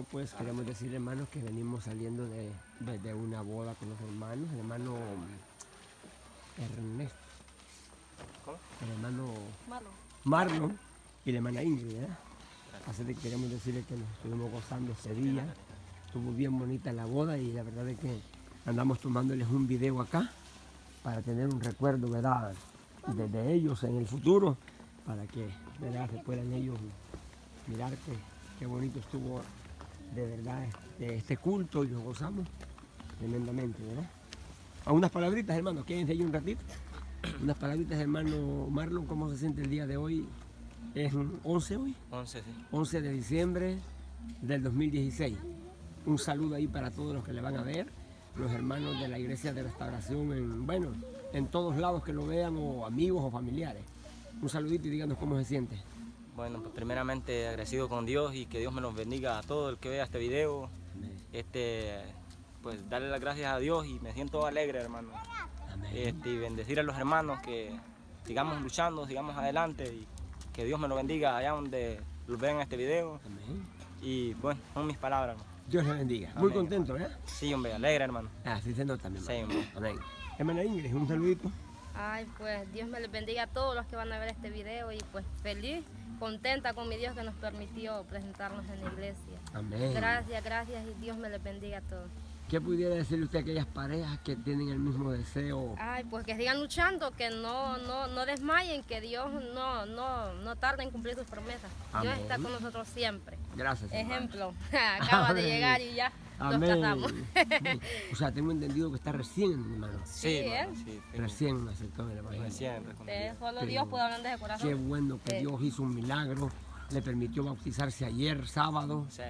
Primero, pues queremos decir, hermanos, que venimos saliendo de, de- de una boda con los hermanos, el hermano Ernesto, ¿Cómo? el hermano. Marlon y la hermana Ingrid, ¿verdad? Así que queremos decirle que nos estuvimos gozando ese día. Estuvo bien bonita la boda y la verdad es que andamos tomándoles un video acá para tener un recuerdo, ¿verdad? De, de ellos en el futuro, para que, ¿verdad? Se puedan ellos mirar que, qué bonito estuvo de verdad este, este culto y nos gozamos tremendamente, ¿verdad? A unas palabritas, hermano, quédense ahí un ratito. Unas palabritas, hermano Marlon, ¿cómo se siente el día de hoy? Es un 11 hoy, 11, sí. 11 de diciembre del 2016. Un saludo ahí para todos los que le van a ver, los hermanos de la iglesia de restauración, en, bueno, en todos lados que lo vean, o amigos o familiares. Un saludito y díganos cómo se siente. Bueno, pues primeramente agradecido con Dios y que Dios me los bendiga a todo el que vea este video. Este, pues darle las gracias a Dios y me siento alegre, hermano. Amén. Este, y bendecir a los hermanos que sigamos luchando, sigamos adelante y que Dios me los bendiga allá donde los vean este video. Amén. Y bueno, son mis palabras, hermano. Dios le bendiga. Muy contento, ¿eh? Sí, hombre, alegre, hermano. Así se nota, mi hermano. Sí, hombre. Amén. Hermana Ingrid, un saludito. Ay, pues Dios me les bendiga a todos los que van a ver este video y pues feliz, contenta con mi Dios que nos permitió presentarnos en la iglesia. Amén. Gracias, gracias y Dios me les bendiga a todos. ¿Qué pudiera decirle usted a aquellas parejas que tienen el mismo deseo? Ay, pues que sigan luchando, que no, no, no desmayen, que Dios no, no, no tarde en cumplir sus promesas. Dios Amén. está con nosotros siempre. Gracias. Ejemplo, acaba de llegar y ya Amén. o sea, tengo entendido que está recién, hermano. Sí, Sí, hermano, ¿eh? sí. Recién aceptó el evangelio. Recién, Eh, solo Dios puede hablar desde el corazón. Qué bueno que Sí. Dios hizo un milagro, le permitió bautizarse ayer, sábado, Sí.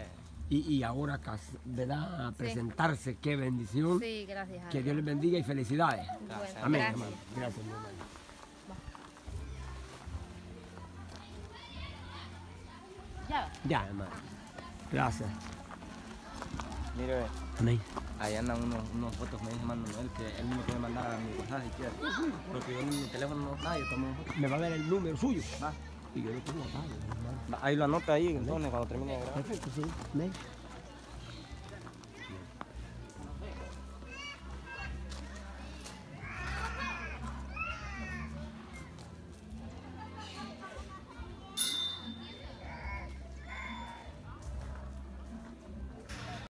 y, y ahora, ¿verdad? A presentarse. Qué bendición. Sí, gracias. Que Dios les bendiga y felicidades. Bueno, Amén, gracias. hermano. Gracias, mi hermano. Ya. Ya, hermano. Gracias. Mire, Amén. ahí andan unos, unos fotos, me dice hermano Noel, que él me puede mandar a mi WhatsApp si quiere. Porque yo en mi teléfono no está, yo tomo una foto. Me va a dar el número suyo. Va. Y yo lo tengo acá, Ahí lo anota ahí, entonces, cuando termine de grabar. Perfecto, sí. Amén.